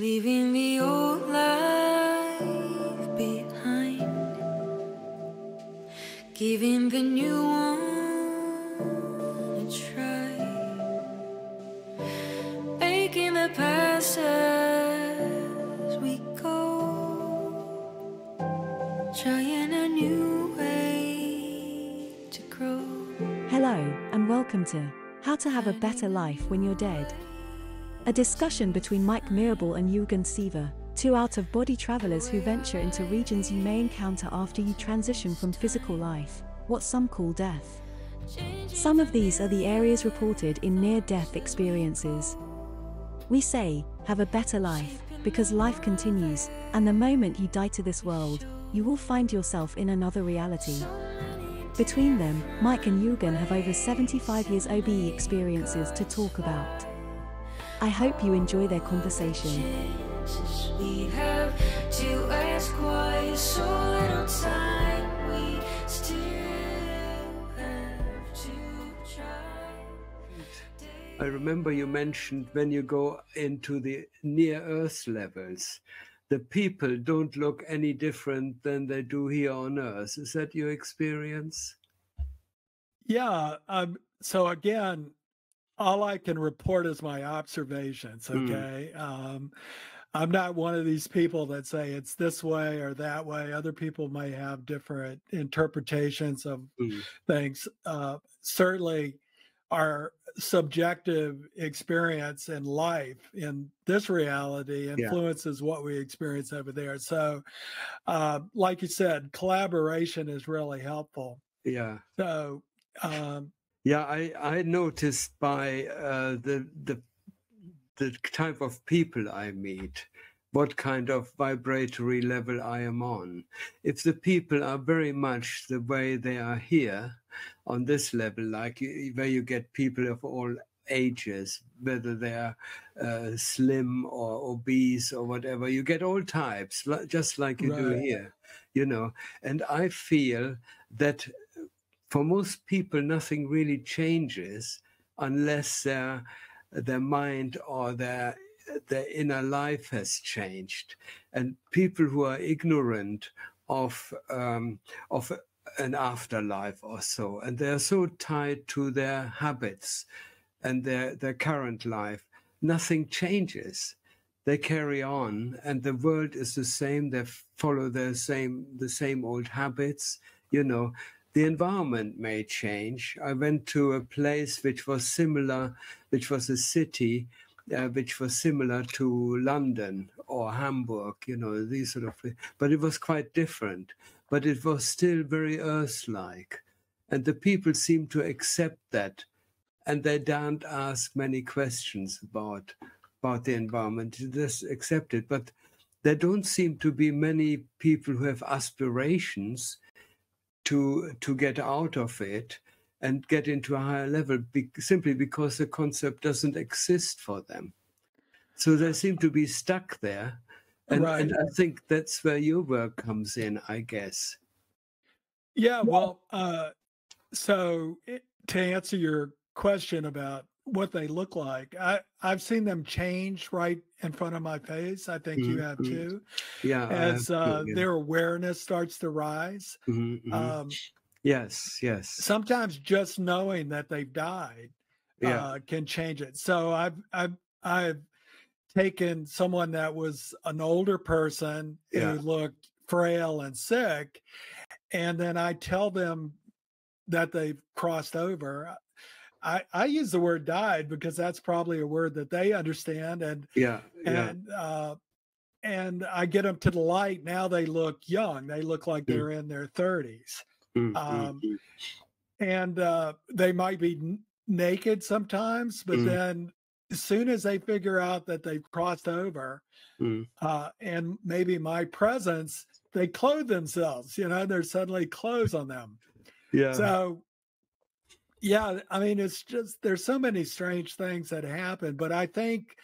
leaving the old life behind, giving the new one a try, making the past as we go, trying a new way to grow. Hello, and welcome to How to Have a Better Life When You're Dead. A discussion between Mike Marable and Jurgen Ziewe, two out of body travelers who venture into regions you may encounter after you transition from physical life, what some call death. Some of these are the areas reported in near death experiences. We say, have a better life, because life continues, and the moment you die to this world, you will find yourself in another reality. Between them, Mike and Jurgen have over 75 years OBE experiences to talk about. I hope you enjoy their conversation. We have to ask why so little time we still have to try. I remember you mentioned when you go into the near Earth levels, the people don't look any different than they do here on Earth. Is that your experience? Yeah. Um, so again, all I can report is my observations. Mm. Okay. Um, I'm not one of these people that say it's this way or that way. Other people may have different interpretations of Mm. things. Uh, certainly, our subjective experience in life in this reality Yeah. influences what we experience over there. So, uh, like you said, collaboration is really helpful. Yeah. So, um, Yeah, I, I noticed by uh, the the the type of people I meet, what kind of vibratory level I am on. If the people are very much the way they are here, on this level, like where you get people of all ages, whether they are uh, slim or obese or whatever, you get all types, just like you do here, you know. And I feel that for most people, nothing really changes unless their their mind or their their inner life has changed. And people who are ignorant of um, of an afterlife or so, and they are so tied to their habits and their their current life, nothing changes. They carry on, and the world is the same. They follow the same the same old habits. You know, the environment may change. I went to a place which was similar, which was a city uh, which was similar to London or Hamburg, you know, these sort of. But it was quite different. But it was still very Earth like. And the people seemed to accept that. And they don't ask many questions about, about the environment. They just accept it. But there don't seem to be many people who have aspirations to to get out of it and get into a higher level be, simply because the concept doesn't exist for them. So they seem to be stuck there. And, Right. and I think that's where your work comes in, I guess. Yeah, well, uh, so it, to answer your question about what they look like, I, I've seen them change right in front of my face. I think you Mhm, have mhm. too. Yeah. As to, uh, yeah. their awareness starts to rise. Mhm, mhm. Um, yes, yes. sometimes just knowing that they've died yeah. uh, can change it. So I've I've I've taken someone that was an older person Yeah. who looked frail and sick, and then I tell them that they've crossed over. I, I use the word died because that's probably a word that they understand and yeah. Yeah. and uh and I get them to the light now they look young they look like Mm. they're in their 30s Mm, mm, um, mm. and uh, they might be n- naked sometimes, but Mm. then as soon as they figure out that they've crossed over, Mm. uh, and maybe my presence, they clothe themselves. You know, there's suddenly clothes on them. Yeah. So, yeah, I mean, it's just there's so many strange things that happen. But I think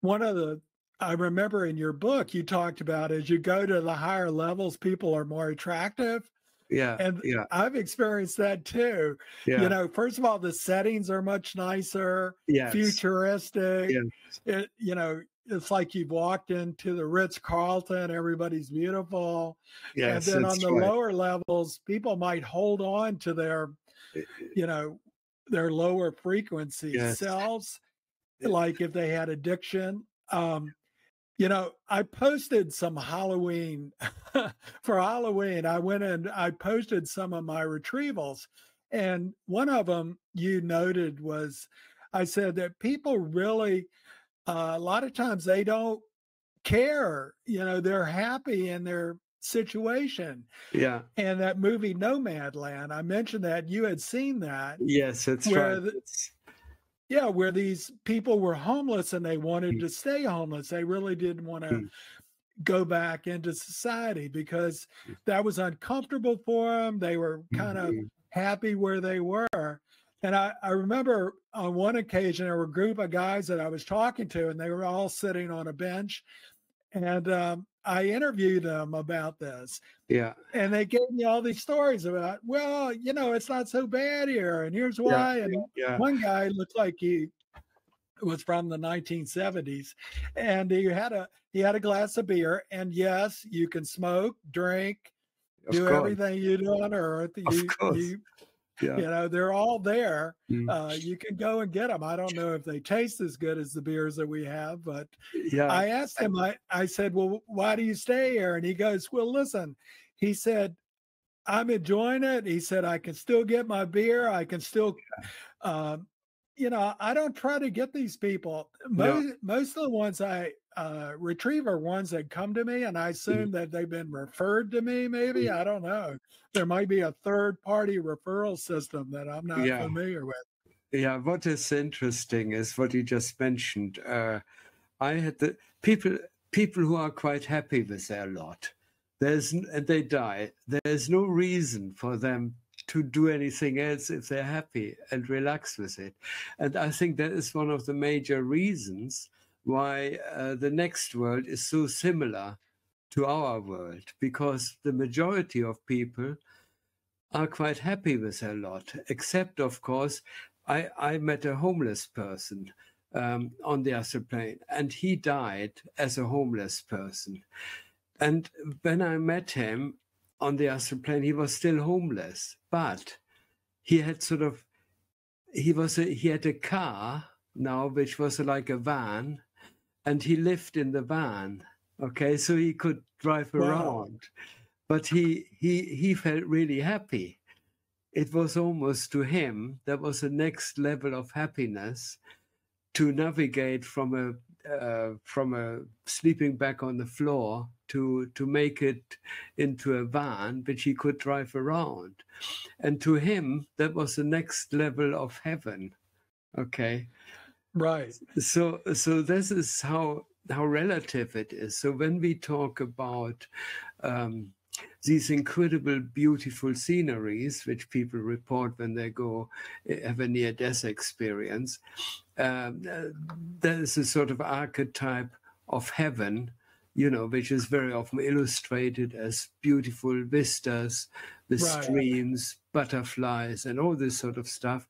one of the I remember in your book you talked about as you go to the higher levels, people are more attractive. yeah. And yeah. I've experienced that too. Yeah. You know, first of all, the settings are much nicer, yes. futuristic. Yes. It, you know, it's like you've walked into the Ritz Carlton, everybody's beautiful. Yes, and then on the right. lower levels, people might hold on to their, you know, their lower frequency Yes. selves, like if they had addiction. Um, you know, I posted some Halloween for Halloween. I went and I posted some of my retrievals. And one of them you noted was I said that people really, uh, a lot of times they don't care. You know, they're happy in their situation. Yeah. And that movie Nomadland, I mentioned that you had seen that. Yes, that's Where right. the- Yeah, where these people were homeless and they wanted Mm. to stay homeless. They really didn't want to Mm. go back into society because Mm. that was uncomfortable for them. They were kind of Mhm. happy where they were. And I, I remember on one occasion, there were a group of guys that I was talking to, and they were all sitting on a bench. And um, I interviewed them about this. yeah. And they gave me all these stories about, well, you know, it's not so bad here. And here's why. And Yeah. one guy looked like he was from the 1970s and he had a he had a glass of beer and yes you can smoke drink Of do course. everything you do on earth Of you, course. you, Yeah. you know they're all there Mm. uh, you can go and get them i don't know if they taste as good as the beers that we have but yeah. i asked him i, I said well why do you stay here and he goes well listen he said i'm enjoying it he said i can still get my beer i can still um, you know i don't try to get these people No. most, most of the ones i uh, retrieve are ones that come to me and Mm-hmm. i assume that they've been referred to me maybe i don't know there might be a third party referral system that i'm not Yeah. familiar with Yeah, what is interesting is what you just mentioned. Uh, I had the people people who are quite happy with their lot. There's and they die. There's no reason for them to do anything else if they're happy and relax with it. And I think that is one of the major reasons why uh, the next world is so similar to our world, because the majority of people are quite happy with their lot, except, of course, I, I met a homeless person um, on the astral plane, and he died as a homeless person. And when I met him on the astral plane, he was still homeless, but he had sort of he was a, he had a car now, which was like a van, and he lived in the van. Okay, so he could drive Wow. around, but he he he felt really happy it was almost to him that was the next level of happiness to navigate from a uh, from a sleeping bag on the floor to to make it into a van which he could drive around and to him that was the next level of heaven okay right. So so this is how how relative it is. So when we talk about um, these incredible beautiful sceneries which people report when they go eh, have a near death experience um, uh, there is a sort of archetype of heaven you know which is very often illustrated as beautiful vistas with Right. streams butterflies and all this sort of stuff.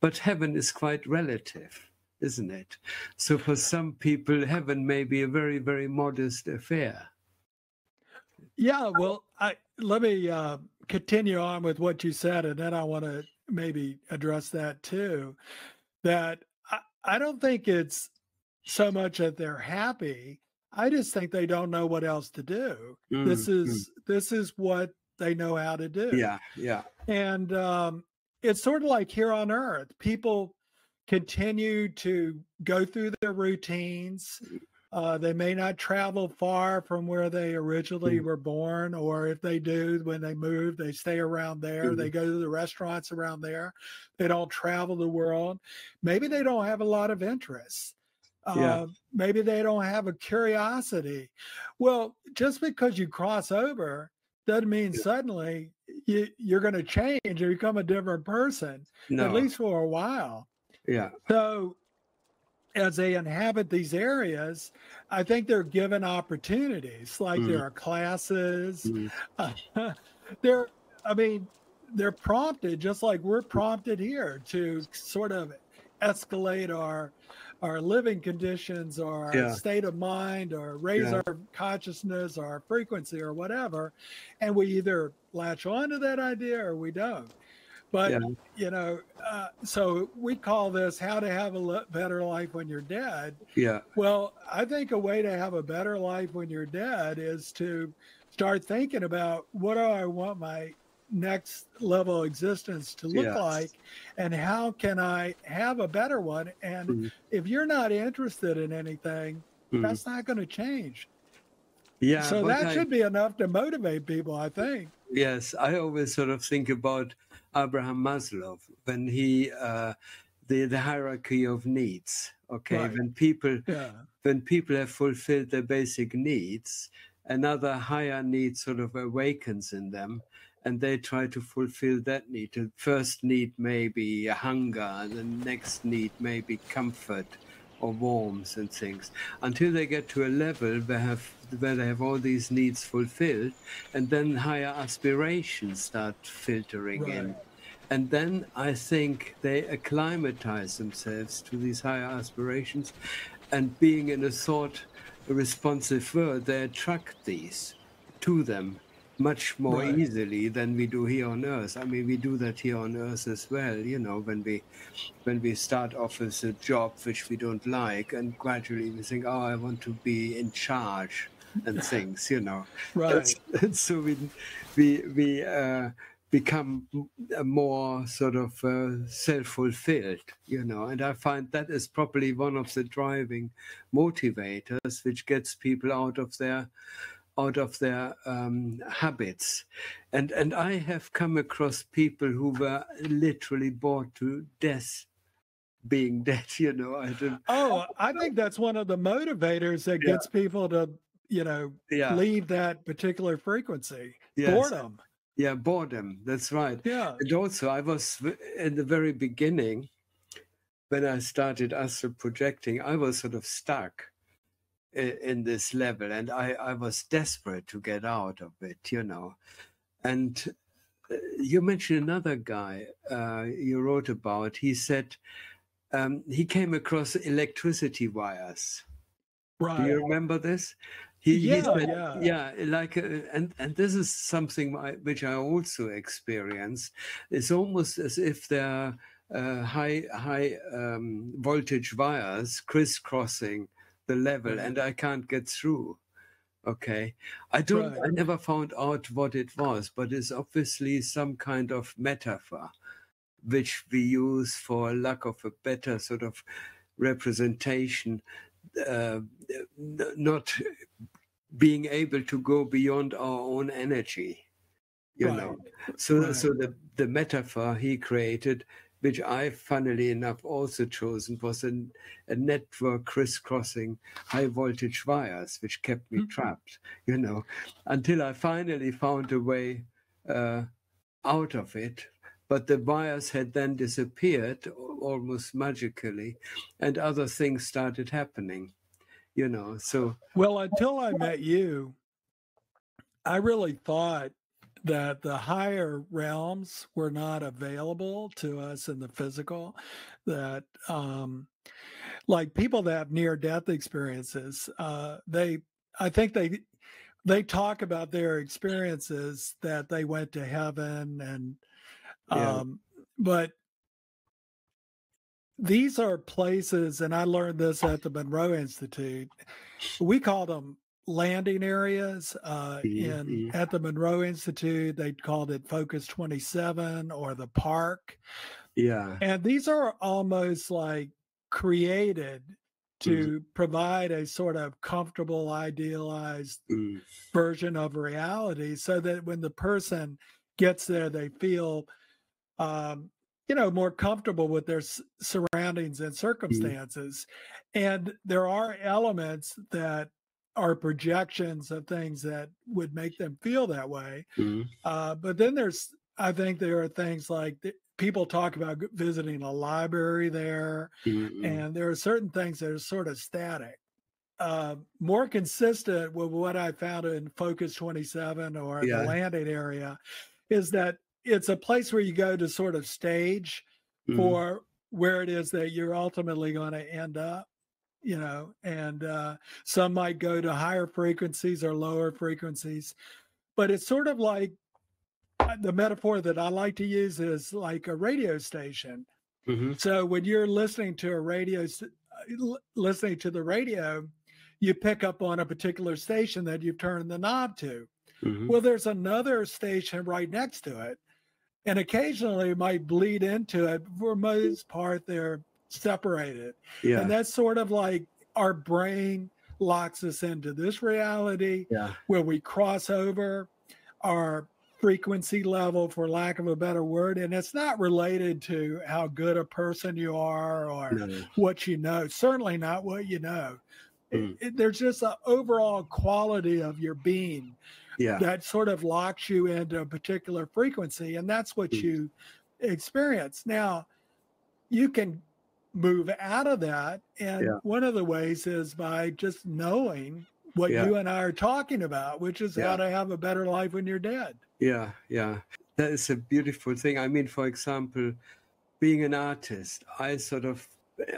But heaven is quite relative isn't it so for some people heaven may be a very very modest affair Yeah, well, I let me uh, continue on with what you said, and then I want to maybe address that too. That I, I don't think it's so much that they're happy. I just think they don't know what else to do. this Mm, mm. is this is what they know how to do. yeah yeah and um, it's sort of like here on Earth, people continue to go through their routines. Uh, they may not travel far from where they originally Mm. were born, or if they do, when they move, they stay around there. They go to the restaurants around there. They don't travel the world. Maybe they don't have a lot of interests. Yeah. Uh, maybe they don't have a curiosity. Well, just because you cross over doesn't mean Yeah. suddenly you, you're going to change or become a different person, no at least for a while. Yeah So, as they inhabit these areas, I think they're given opportunities. Like Mm. there are classes. Mm. they're, I mean, they're prompted just like we're prompted here to sort of escalate our our living conditions or our Yeah. state of mind or raise Yeah. our consciousness or our frequency or whatever. And we either latch on to that idea or we don't. But, Yeah. you know, uh, so we call this how to have a li- better life when you're dead. Yeah. Well, I think a way to have a better life when you're dead is to start thinking about what do I want my next level existence to look Yes. like and how can I have a better one? And Mhm. if you're not interested in anything, Mhm. that's not going to change. Yeah. so that I- should be enough to motivate people, I think. Yes, I always sort of think about Abraham Maslow when he uh, the the hierarchy of needs. Okay, Right. when people Yeah. when people have fulfilled their basic needs, another higher need sort of awakens in them, and they try to fulfill that need. The first need may be hunger, the next need may be comfort or warmth and things, until they get to a level where have where they have all these needs fulfilled, and then higher aspirations start filtering in. And then I think they acclimatize themselves to these higher aspirations. And being in a thought responsive world, they attract these to them much more Right. easily than we do here on earth. I mean, we do that here on earth as well, you know, when we when we start off as a job which we don't like and gradually we think, oh, I want to be in charge and things, you know. Right. And so we we we uh, become more sort of uh, self-fulfilled, you know. And I find that is probably one of the driving motivators, which gets people out of their out of their um, habits. And and I have come across people who were literally bored to death being dead, you know. I don't, Oh, I think that's one of the motivators that Yeah. gets people to, you know, yeah, leave that particular frequency. yes. Boredom. yeah, boredom. That's right. Yeah. And also, I was in the very beginning when I started astral projecting. I was sort of stuck in, this level, and I, I was desperate to get out of it, you know. And uh, you mentioned another guy uh, you wrote about. He said um, he came across electricity wires. Right. Do you remember this? He, he Yeah, said, yeah. yeah, like, uh, and and this is something I, which I also experienced. It's almost as if there are uh, high high um, voltage wires crisscrossing the level, Right. and I can't get through. Okay, I don't. I never found out what it was, but it's obviously some kind of metaphor, which we use for lack of a better sort of representation uh, not being able to go beyond our own energy you know so right. so the the metaphor he created which i funnily enough also chosen was a, a network crisscrossing high voltage wires which kept me Mhm. trapped you know until i finally found a way uh, out of it but the wires had then disappeared almost magically and other things started happening you know so Well, until I met you, I really thought that the higher realms were not available to us in the physical. That, um, like people that have near death experiences, uh, they, I think they, they talk about their experiences that they went to heaven and, Yeah. um, but these are places, and I learned this at the Monroe Institute. We call them landing areas. Uh, in Mhm. at the Monroe Institute, they called it Focus 27 or the park. yeah And these are almost like created to provide a sort of comfortable, idealized Mm. version of reality so that when the person gets there, they feel, um, you know, more comfortable with their s- surroundings and circumstances. And there are elements that are projections of things that would make them feel that way. Mm. Uh, but then there's, I think there are things like th- people talk about visiting a library there, Mm, mm. and there are certain things that are sort of static. Uh, more consistent with what I found in Focus 27 or Yeah. the landing area is that it's a place where you go to sort of stage Mm. for where it is that you're ultimately going to end up you know and uh, some might go to higher frequencies or lower frequencies but it's sort of like uh, the metaphor that i like to use is like a radio station Mm-hmm. so when you're listening to a radio uh, listening to the radio you pick up on a particular station that you've turned the knob to Mm-hmm. well there's another station right next to it and occasionally it might bleed into it for most part they're separated Yeah. and that's sort of like our brain locks us into this reality yeah. where we cross over our frequency level, for lack of a better word. And it's not related to how good a person you are or No. what you know, certainly not what you know. It- Mm. it- there's just an overall quality of your being Yeah. that sort of locks you into a particular frequency and that's what Mm. you experience now you can move out of that and Yeah. one of the ways is by just knowing what Yeah. you and i are talking about which is how to have a better life when you're dead Yeah, yeah. That is a beautiful thing. I mean, for example, being an artist, I sort of,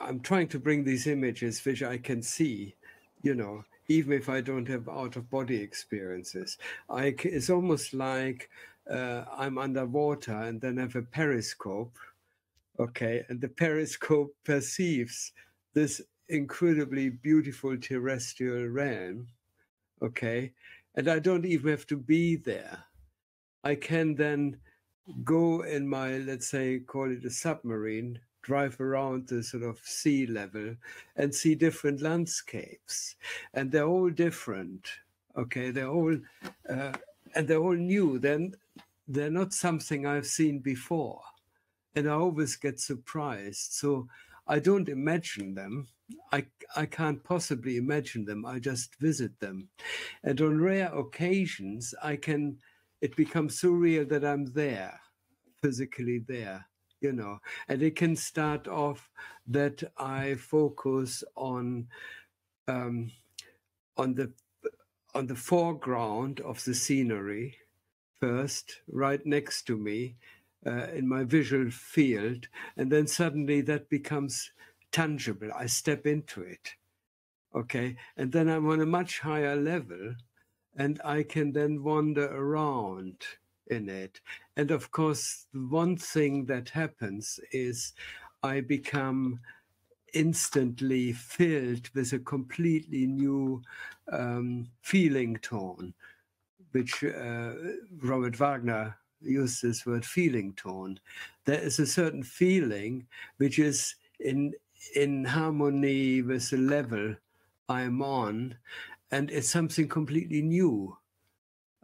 I'm trying to bring these images which I can see, you know, even if I don't have out of body experiences. I, it's almost like uh, I'm underwater and then have a periscope, okay, and the periscope perceives this incredibly beautiful terrestrial realm, okay, and I don't even have to be there. I can then go in my, let's say, call it a submarine, drive around the sort of sea level and see different landscapes. And they're all different. Okay. They're all, uh, and they're all new. Then they're not something I've seen before. And I always get surprised. So I don't imagine them. I, I can't possibly imagine them. I just visit them. And on rare occasions, I can it becomes so real that I'm there, physically there, you know. And it can start off that I focus on um, on the on the foreground of the scenery first, right next to me, uh, in my visual field, and then suddenly that becomes tangible. I step into it, okay, and then I'm on a much higher level and I can then wander around in it. And of course, one thing that happens is I become instantly filled with a completely new um, feeling tone, which uh, Robert Wagner used this word feeling tone. There is a certain feeling which is in in harmony with the level I'm on, and it's something completely new.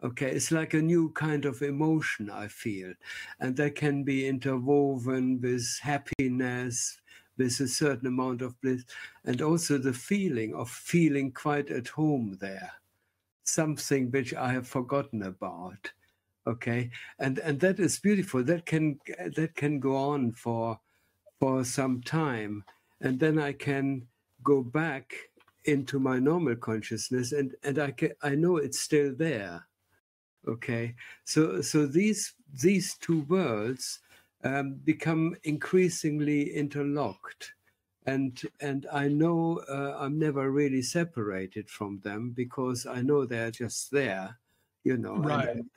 Okay, it's like a new kind of emotion I feel, and that can be interwoven with happiness, with a certain amount of bliss, and also the feeling of feeling quite at home there, something which I have forgotten about. Okay, and and that is beautiful. That can that can go on for for some time, and then I can go back into my normal consciousness and and i can i know it's still there okay so so these these two worlds um, become increasingly interlocked and and i know uh, i'm never really separated from them because i know they're just there you know Right. and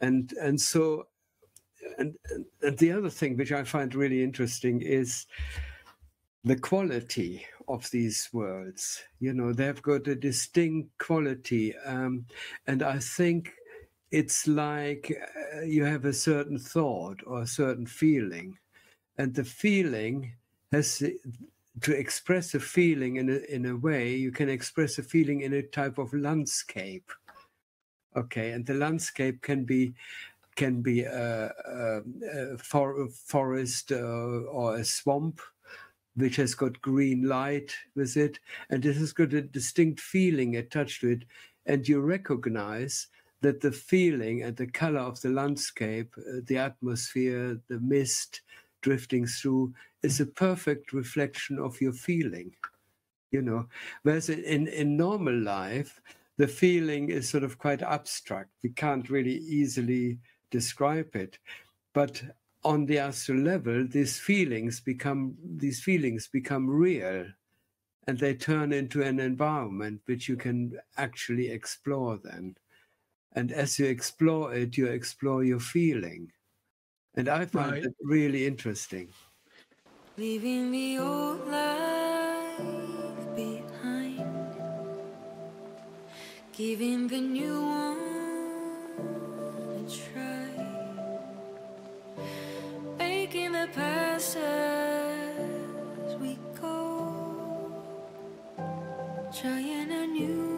and, and so and, and the other thing which i find really interesting is the quality of these words. You know, they've got a distinct quality. Um, and I think it's like uh, you have a certain thought or a certain feeling, and the feeling has to express a feeling in a, in a way, you can express a feeling in a type of landscape. Okay, and the landscape can be can be a, a, a for, forest uh, or a swamp which has got green light with it, and it has got a distinct feeling attached to it, and you recognize that the feeling and the color of the landscape, uh, the atmosphere, the mist drifting through, is a perfect reflection of your feeling. You know, whereas in in normal life, the feeling is sort of quite abstract. We can't really easily describe it, but on the astral level, these feelings become these feelings become real, and they turn into an environment which you can actually explore. Then, and as you explore it, you explore your feeling, and I find Right. it really interesting. Leaving the old life giving the new one a try, making the past as we go, trying a new